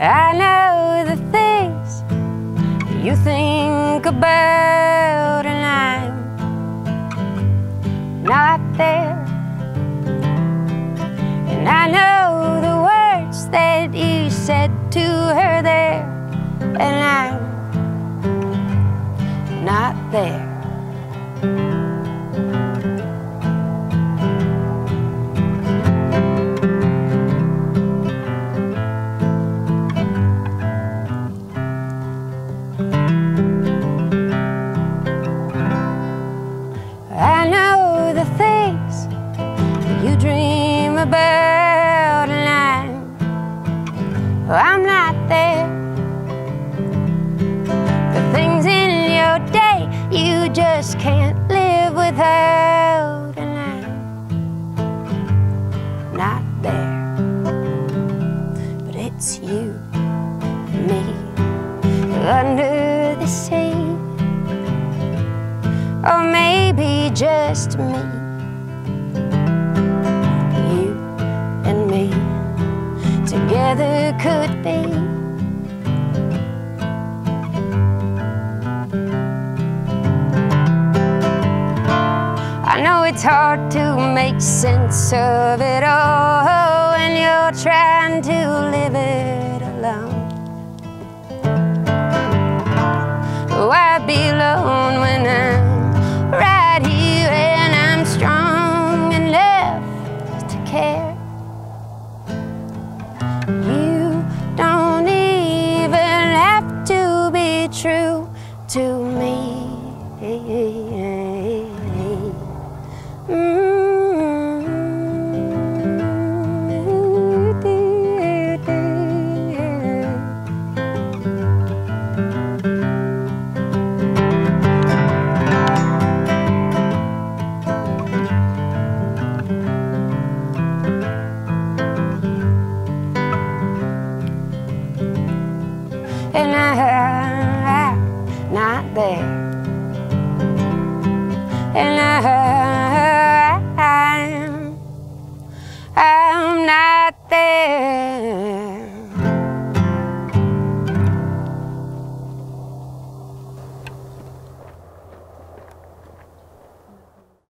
I know the things you think about, and I'm not there. And I know the words that you said to her there, and I'm not there. I know the things you dream about, and I'm, I'm not there. The things in your day you just can't live without, and I'm not there. But it's you me under sea or maybe just me. You and me together could be. I know it's hard to make sense of it all when you're trying to live to me. I'm